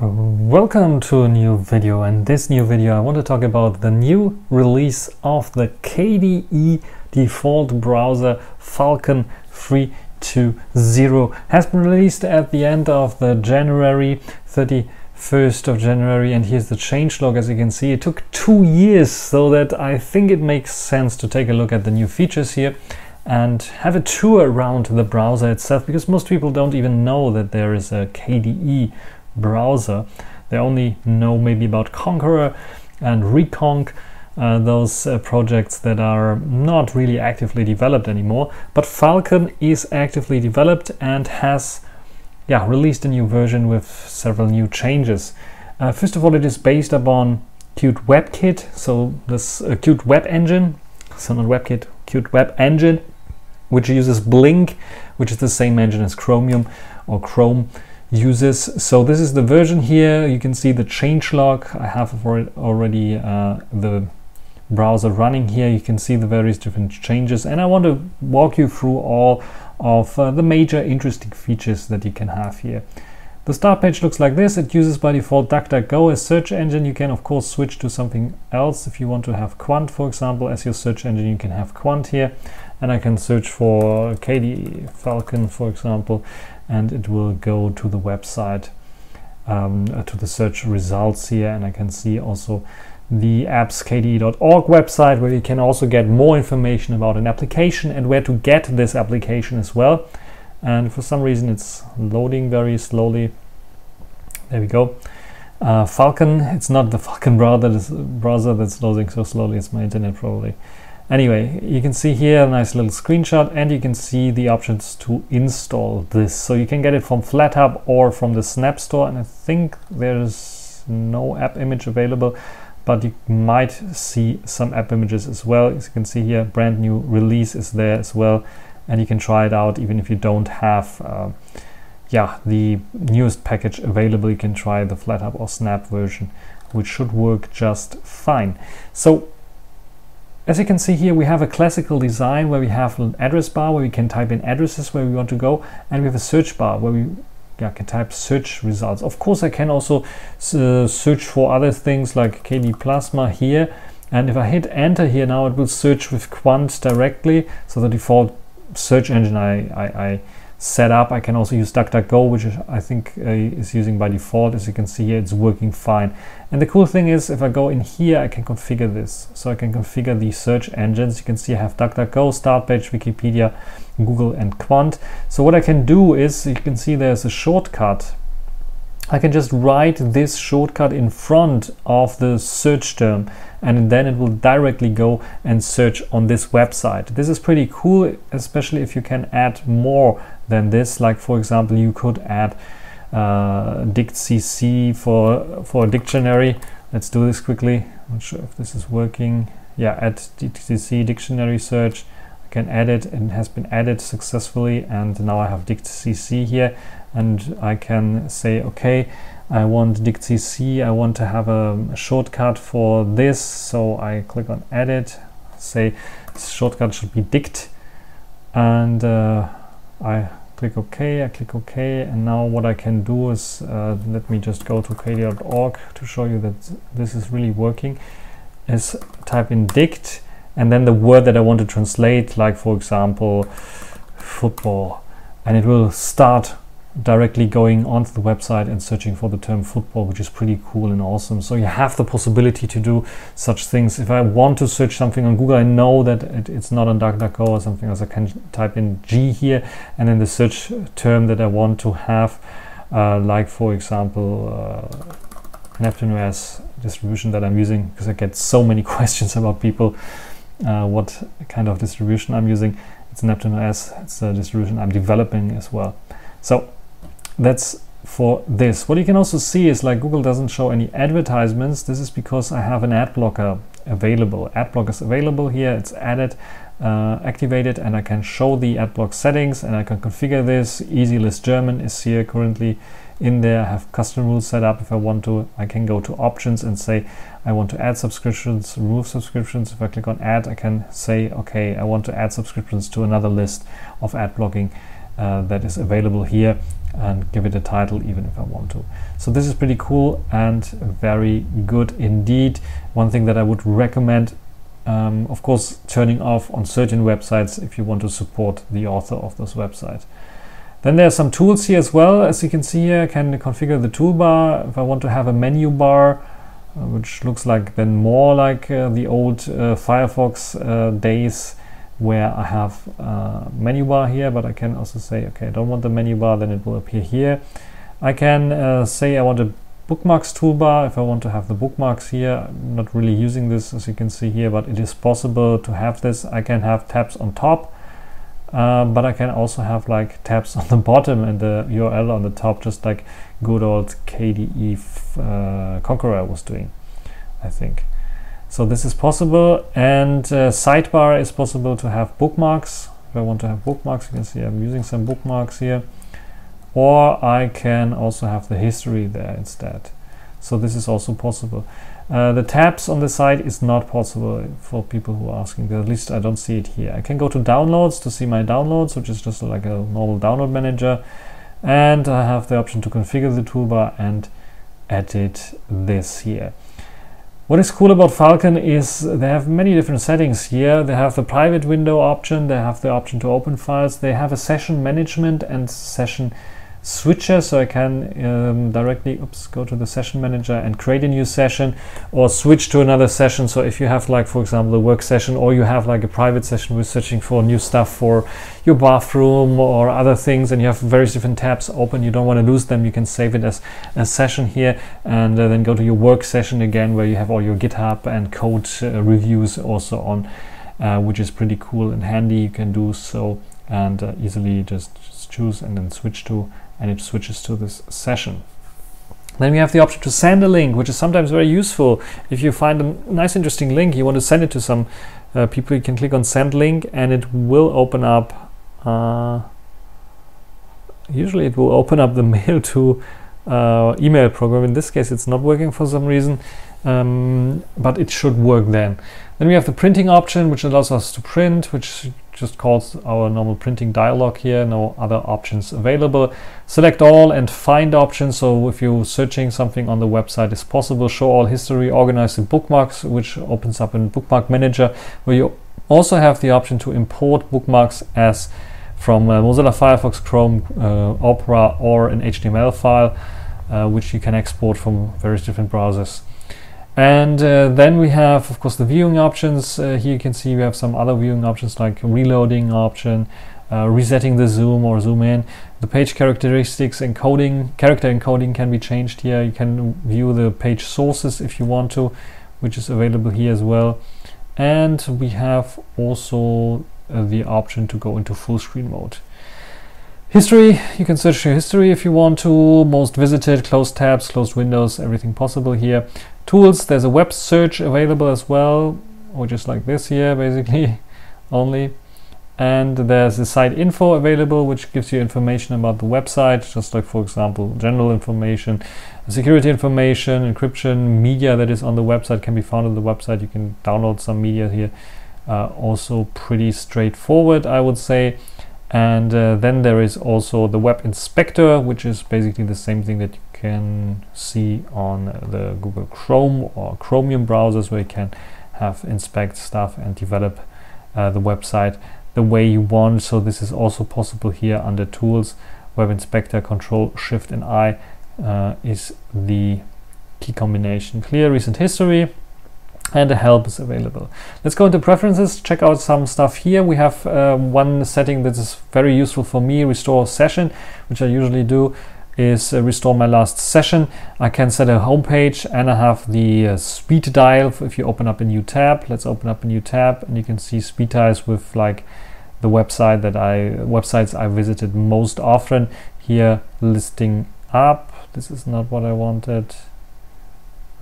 Welcome to a new video. And this new video I want to talk about the new release of the KDE default browser Falkon 320 has been released at the end of the January 31st of January and here's the changelog as you can see it took two years so that I think it makes sense to take a look at the new features here and have a tour around the browser itself because most people don't even know that there is a KDE browser. They only know maybe about Konqueror and Rekonq, uh, those uh, projects that are not really actively developed anymore. But Falkon is actively developed and has yeah, released a new version with several new changes. Uh, first of all, it is based upon Qt WebKit, so this uh, Qt Web Engine, so not WebKit, Qt Web Engine, which uses Blink, which is the same engine as Chromium or Chrome uses. So this is the version here. You can see the changelog. I have already uh, the browser running here. You can see the various different changes and I want to walk you through all of uh, the major interesting features that you can have here. The start page looks like this. It uses by default DuckDuckGo as search engine. You can of course switch to something else. If you want to have Qwant, for example, as your search engine, you can have Qwant here. And I can search for KDE Falkon, for example, and it will go to the website, um, uh, to the search results here. And I can see also the appskde.org website where you can also get more information about an application and where to get this application as well. And for some reason it's loading very slowly. There we go. Uh, Falkon it's not the Falkon browser, browser that's loading so slowly it's my internet probably anyway you can see here a nice little screenshot and you can see the options to install this. So you can get it from FlatHub or from the Snap Store and I think there's no app image available but you might see some app images as well. As you can see here brand new release is there as well and you can try it out even if you don't have uh, yeah the newest package available. You can try the FlatHub or Snap version which should work just fine. So as you can see here we have a classical design where we have an address bar where we can type in addresses where we want to go and we have a search bar where we yeah, can type search results. Of course I can also uh, search for other things like KDE Plasma here and if I hit enter here now it will search with Qwant directly so the default search engine I, I, I, set up. I can also use DuckDuckGo, which I think uh, is using by default. As you can see here, it's working fine. And the cool thing is, if I go in here, I can configure this. So I can configure the search engines. You can see I have DuckDuckGo, Startpage, Wikipedia, Google, and Qwant. So what I can do is, you can see there's a shortcut I can just write this shortcut in front of the search term and then it will directly go and search on this website. This is pretty cool, especially if you can add more than this. Like for example, you could add uh, dict.cc for, for a dictionary. Let's do this quickly. I'm not sure if this is working. Yeah, add dict.cc dictionary search. I can add it and it has been added successfully and now I have dict.cc here and I can say okay I want dict.cc I want to have a, shortcut for this so I click on edit say shortcut should be dict and uh, I click OK I click OK and now what I can do is uh, let me just go to kde.org to show you that this is really working is type in dict and then the word that I want to translate like for example football and it will start directly going onto the website and searching for the term football, which is pretty cool and awesome. So you have the possibility to do such things. If I want to search something on Google, I know that it, it's not on DuckDuckGo or something else. I can type in G here and then the search term that I want to have, uh, like for example, uh, Neptune OS distribution that I'm using, because I get so many questions about people uh, what kind of distribution I'm using. It's Neptune OS. It's a distribution I'm developing as well. So that's for this. What you can also see is like Google doesn't show any advertisements. This is because I have an ad blocker available. Ad block is available here. It's added, uh, activated, and I can show the ad block settings and I can configure this. Easy List German is here currently in there. I have custom rules set up. If I want to, I can go to options and say I want to add subscriptions, remove subscriptions. If I click on add, I can say, okay, I want to add subscriptions to another list of ad blocking uh, that is available here and give it a title even if I want to. So this is pretty cool and very good indeed. One thing that I would recommend um, of course turning off on certain websites if you want to support the author of this website. Then there are some tools here as well. As you can see here, I can configure the toolbar. If I want to have a menu bar, uh, which looks like then more like uh, the old uh, Firefox uh, days where I have a menu bar here, but I can also say, okay, I don't want the menu bar, then it will appear here. I can uh, say I want a bookmarks toolbar if I want to have the bookmarks here. I'm not really using this as you can see here, but it is possible to have this. I can have tabs on top, uh, but I can also have like tabs on the bottom and the URL on the top, just like good old KDE uh, Konqueror was doing, I think. So this is possible and uh, sidebar is possible to have bookmarks. If I want to have bookmarks, you can see I'm using some bookmarks here. Or I can also have the history there instead. So this is also possible. Uh, the tabs on the side is not possible for people who are asking. At least I don't see it here. I can go to downloads to see my downloads, which is just like a normal download manager. And I have the option to configure the toolbar and edit this here. What is cool about Falkon is they have many different settings here. They have the private window option, they have the option to open files, they have a session management and session switcher so I can um, directly oops, go to the session manager and create a new session or switch to another session. So if you have like for example a work session or you have like a private session with searching for new stuff for your bathroom or other things and you have various different tabs open you don't want to lose them you can save it as a session here and uh, then go to your work session again where you have all your github and code uh, reviews also on uh, which is pretty cool and handy. You can do so and uh, easily just choose and then switch to and it switches to this session. Then we have the option to send a link, which is sometimes very useful. If you find a nice, interesting link, you want to send it to some uh, people, you can click on send link and it will open up. Uh, usually, it will open up the mail to uh, email program. In this case, it's not working for some reason, um, but it should work then. Then we have the printing option, which allows us to print, which just calls our normal printing dialog here, no other options available. Select all and find options. So if you're searching something on the website is possible. Show all history organized in bookmarks, which opens up in Bookmark Manager, where you also have the option to import bookmarks as from uh, Mozilla Firefox, Chrome, uh, Opera, or an HTML file, uh, which you can export from various different browsers. And uh, then we have, of course, the viewing options. Uh, here you can see we have some other viewing options like reloading option, uh, resetting the zoom or zoom in. The page characteristics encoding, character encoding can be changed here. You can view the page sources if you want to, which is available here as well. And we have also uh, the option to go into full screen mode. History, you can search your history if you want to, most visited, closed tabs, closed windows, everything possible here. Tools, there's a web search available as well, or just like this here basically only. And there's a site info available, which gives you information about the website, just like for example, general information, security information, encryption, media that is on the website can be found on the website. You can download some media here. Uh, also pretty straightforward, I would say and uh, then there is also the web inspector which is basically the same thing that you can see on the Google Chrome or Chromium browsers where you can have inspect stuff and develop uh, the website the way you want. So this is also possible here under tools. Web inspector control shift and I uh, is the key combination. Clear recent history and the help is available. Let's go into preferences, check out some stuff here. We have uh, one setting that is very useful for me, restore session, which I usually do is uh, restore my last session. I can set a home page and I have the uh, speed dial if you open up a new tab. Let's open up a new tab and you can see speed dials with like the website that I websites I visited most often here listing up. This is not what I wanted.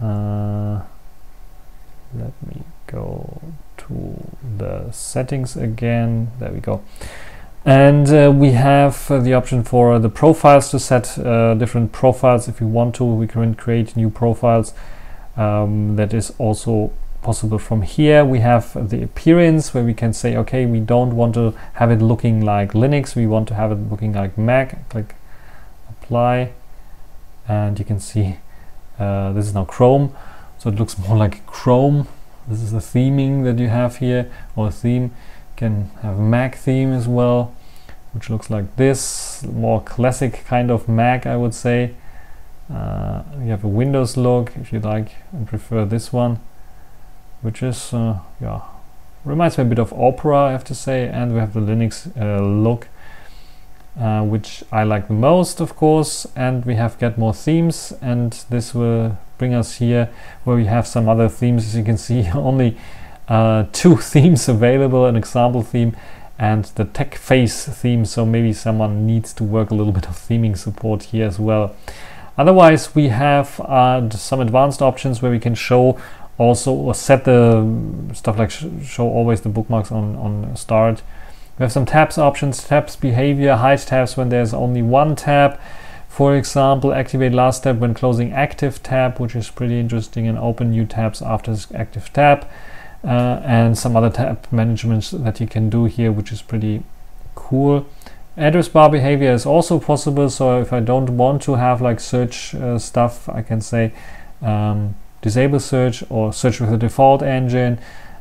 Uh, let me go to the settings again. There we go. And uh, we have uh, the option for the profiles to set uh, different profiles. If we want to we can create new profiles um, that is also possible from here. We have the appearance where we can say okay we don't want to have it looking like Linux. We want to have it looking like Mac. Click apply. And you can see uh, this is now Chrome so it looks more like Chrome. This is the theming that you have here. Or theme can have Mac theme as well which looks like this. More classic kind of Mac I would say. Uh, you have a Windows look if you like and prefer this one which is uh, yeah reminds me a bit of Opera I have to say. And we have the Linux uh, look uh, which I like the most of course. And we have get more themes and this will bring us here where we have some other themes. As you can see only uh, two themes available an example theme and the tech face theme. So maybe someone needs to work a little bit of theming support here as well. Otherwise we have uh, some advanced options where we can show also or set the stuff like sh show always the bookmarks on on start. We have some tabs options, tabs behavior, hide tabs when there's only one tab. For example, activate last tab when closing active tab, which is pretty interesting, and open new tabs after this active tab. Uh, and some other tab management that you can do here, which is pretty cool. Address bar behavior is also possible. So if I don't want to have like search uh, stuff, I can say um, disable search or search with the default engine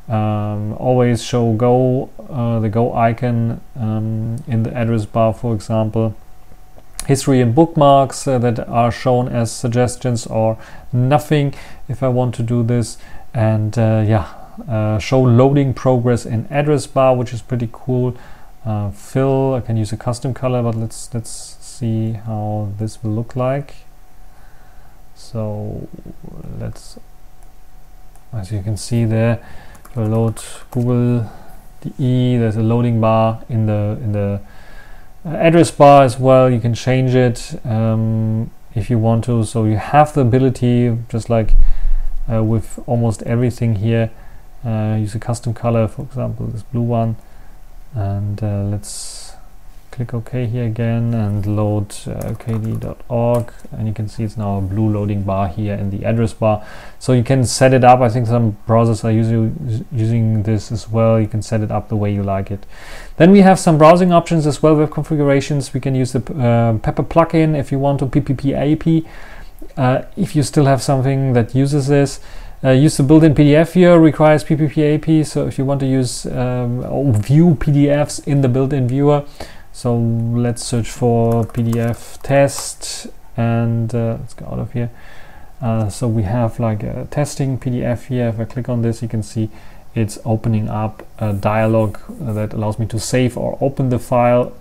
um, always show go uh, the go icon um, in the address bar for example history and bookmarks uh, that are shown as suggestions or nothing if I want to do this and uh, yeah uh, show loading progress in address bar which is pretty cool uh, fill I can use a custom color but let's let's see how this will look like so let's as you can see there load Google DE. There's a loading bar in the in the address bar as well. You can change it um, if you want to. So you have the ability, just like uh, with almost everything here. Uh, use a custom color, for example, this blue one, and uh, let's click OK here again and load uh, kd.org and you can see it's now a blue loading bar here in the address bar. So you can set it up. I think some browsers are using using this as well. You can set it up the way you like it. Then we have some browsing options as well with configurations. We can use the uh, Pepper plugin if you want to PPP uh, if you still have something that uses this uh, use the built-in PDF viewer requires PPP so if you want to use um, view PDFs in the built-in viewer so let's search for PDF test and uh, let's go out of here. Uh, so we have like a testing PDF here. If I click on this, you can see it's opening up a dialog that allows me to save or open the file.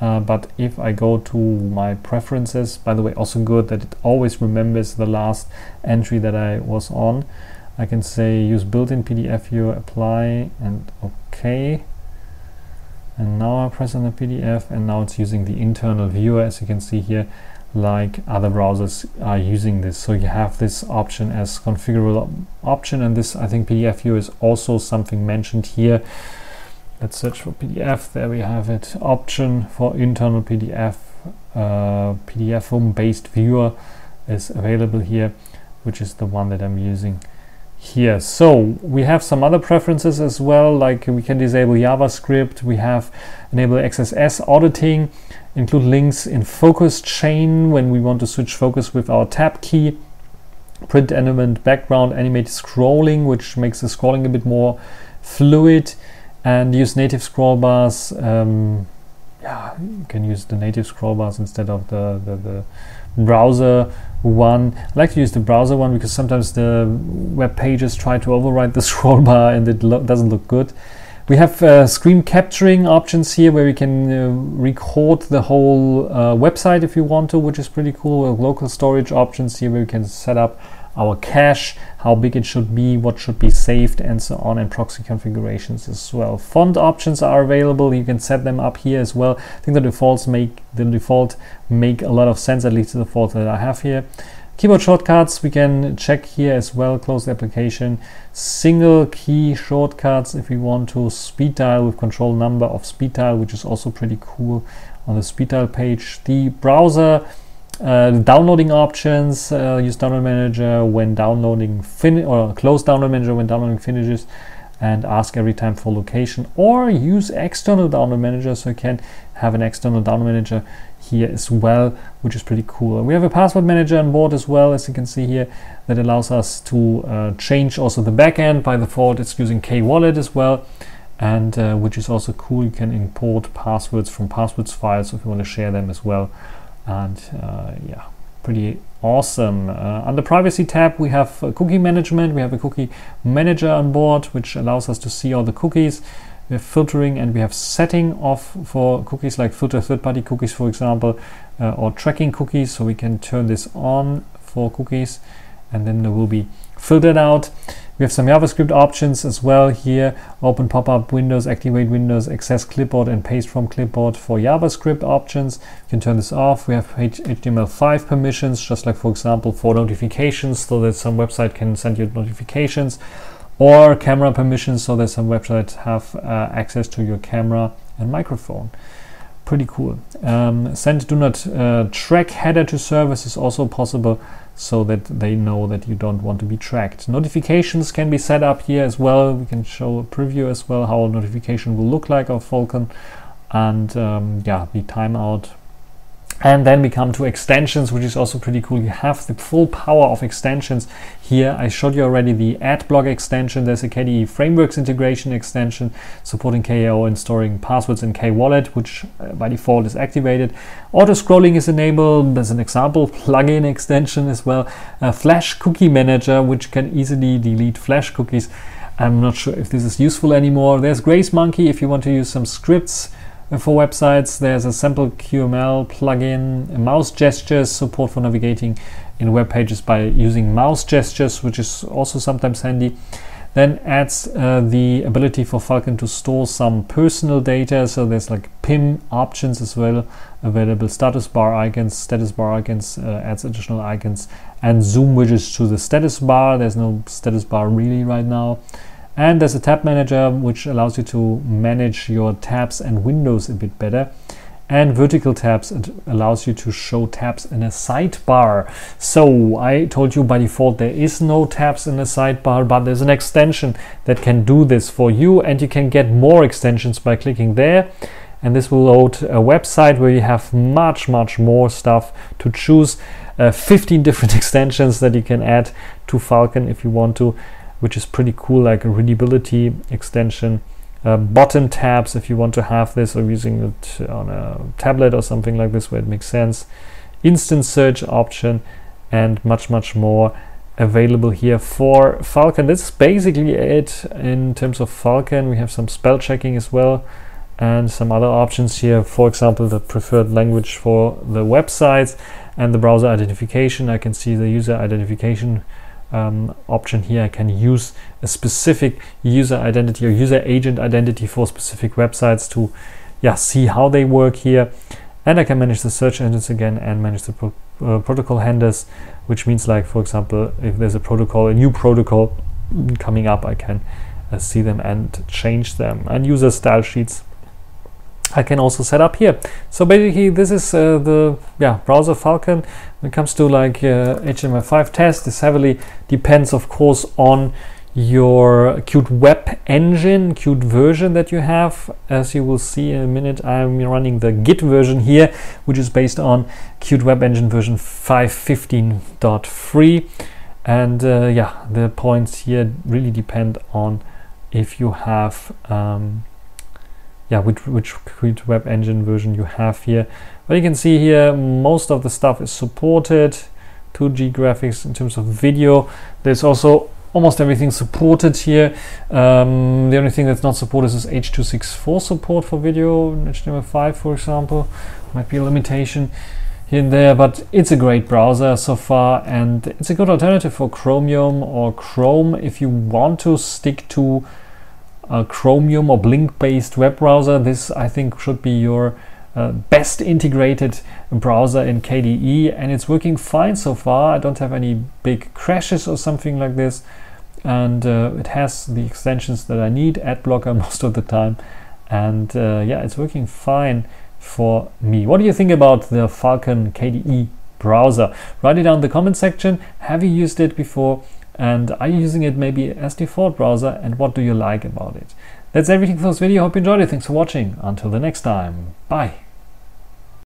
Uh, but if I go to my preferences, by the way, also good that it always remembers the last entry that I was on. I can say use built-in PDF viewer, apply, and OK and now I press on the PDF and now it's using the internal viewer as you can see here like other browsers are using this. So you have this option as configurable option and this I think PDF viewer is also something mentioned here. Let's search for PDF there we have it. Option for internal PDF uh, PDFium based viewer is available here which is the one that I'm using here. So we have some other preferences as well, like we can disable JavaScript, we have enable XSS auditing, include links in focus chain when we want to switch focus with our tab key, print element background, animated scrolling, which makes the scrolling a bit more fluid, and use native scroll bars. Um, yeah, you can use the native scroll bars instead of the, the, the browser one. I like to use the browser one because sometimes the web pages try to override the scroll bar and it lo doesn't look good. We have uh, screen capturing options here where we can uh, record the whole uh, website if you want to, which is pretty cool. Local storage options here where we can set up our cache, how big it should be, what should be saved, and so on, and proxy configurations as well. Font options are available. You can set them up here as well. I think the defaults make the default make a lot of sense, at least the default that I have here. Keyboard shortcuts, we can check here as well, close the application. Single key shortcuts if we want to. Speed dial with control number of speed dial, which is also pretty cool on the speed dial page. The browser uh, downloading options, uh, use download manager when downloading fin or close download manager when downloading finishes and ask every time for location or use external download manager so you can have an external download manager here as well, which is pretty cool. We have a password manager on board as well, as you can see here, that allows us to uh, change also the backend. By default, it's using K-Wallet as well, and uh, which is also cool. You can import passwords from passwords files if you want to share them as well. And uh, yeah, pretty awesome. Uh, under privacy tab, we have cookie management. We have a cookie manager on board, which allows us to see all the cookies we have filtering and we have setting off for cookies like filter third-party cookies for example uh, or tracking cookies so we can turn this on for cookies and then they will be filtered out we have some JavaScript options as well here. Open pop-up windows activate windows access clipboard and paste from clipboard for JavaScript options. You can turn this off. We have HTML5 permissions just like for example for notifications so that some website can send you notifications or camera permissions so that some websites have uh, access to your camera and microphone. Pretty cool. Um, send do not uh, track header to service is also possible so that they know that you don't want to be tracked. Notifications can be set up here as well. We can show a preview as well how a notification will look like of Falkon and um, yeah the timeout and then we come to extensions, which is also pretty cool. You have the full power of extensions here. I showed you already the AdBlock extension. There's a KDE Frameworks integration extension supporting KIO and storing passwords in K-Wallet, which uh, by default is activated. Auto scrolling is enabled. There's an example plugin extension as well. A Flash Cookie Manager, which can easily delete Flash cookies. I'm not sure if this is useful anymore. There's Greasemonkey if you want to use some scripts for websites, there's a sample QML plugin, mouse gestures, support for navigating in web pages by using mouse gestures, which is also sometimes handy. Then adds uh, the ability for Falkon to store some personal data. So there's like PIM options as well available. Status bar icons, status bar icons, uh, adds additional icons, and zoom widgets to the status bar. There's no status bar really right now. And there's a tab manager which allows you to manage your tabs and windows a bit better. And vertical tabs, it allows you to show tabs in a sidebar. So I told you by default there is no tabs in a sidebar, but there's an extension that can do this for you and you can get more extensions by clicking there and this will load a website where you have much much more stuff to choose uh, 15 different extensions that you can add to falkon if you want to which is pretty cool, like a readability extension. Uh, bottom tabs if you want to have this or using it on a tablet or something like this where it makes sense. Instant search option and much, much more available here for Falkon. This is basically it in terms of Falkon. We have some spell checking as well and some other options here. For example, the preferred language for the websites and the browser identification. I can see the user identification um, option here, I can use a specific user identity or user agent identity for specific websites to yeah, see how they work here. And I can manage the search engines again and manage the pro uh, protocol handlers, which means like, for example, if there's a protocol, a new protocol coming up, I can uh, see them and change them. And user style sheets I can also set up here. So basically this is uh, the yeah browser Falkon. When it comes to like uh, HTML5 test, this heavily depends of course on your Qt web engine, Qt version that you have. As you will see in a minute, I'm running the Git version here, which is based on Qt web engine version 5.15.3. And uh, yeah, the points here really depend on if you have um, yeah, which, which Qt Web Engine version you have here. But you can see here, most of the stuff is supported. 2G graphics in terms of video. There's also almost everything supported here. Um, the only thing that's not supported is H.264 support for video in HTML5, for example. Might be a limitation here and there, but it's a great browser so far, and it's a good alternative for Chromium or Chrome if you want to stick to a Chromium or Blink based web browser, this I think should be your uh, best integrated browser in KDE and it's working fine so far. I don't have any big crashes or something like this and uh, it has the extensions that I need, ad blocker most of the time and uh, yeah, it's working fine for me. What do you think about the Falkon KDE browser? Write it down in the comment section. Have you used it before? And are you using it maybe as default browser and what do you like about it? That's everything for this video. Hope you enjoyed it. Thanks for watching. Until the next time. Bye.